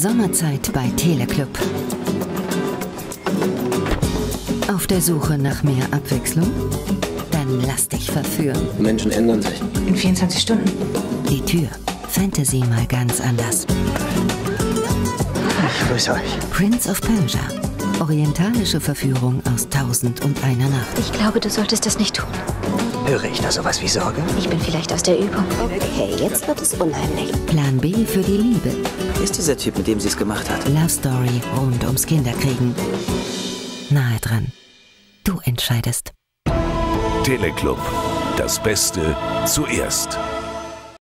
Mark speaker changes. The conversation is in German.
Speaker 1: Sommerzeit bei Teleclub. Auf der Suche nach mehr Abwechslung? Dann lass dich verführen.
Speaker 2: Menschen ändern sich.
Speaker 3: In 24 Stunden.
Speaker 1: Die Tür. Fantasy mal ganz anders.
Speaker 2: Ich grüße euch.
Speaker 1: Prince of Persia. Orientalische Verführung aus Tausend und einer Nacht.
Speaker 3: Ich glaube, du solltest das nicht tun.
Speaker 2: Höre ich da sowas wie Sorge?
Speaker 3: Ich bin vielleicht aus der Übung.
Speaker 4: Okay, jetzt wird es unheimlich.
Speaker 1: Plan B für die Liebe.
Speaker 5: Wer ist dieser Typ, mit dem sie es gemacht hat?
Speaker 1: Love Story rund ums Kinderkriegen. Nahe dran. Du entscheidest.
Speaker 6: Teleclub. Das Beste zuerst.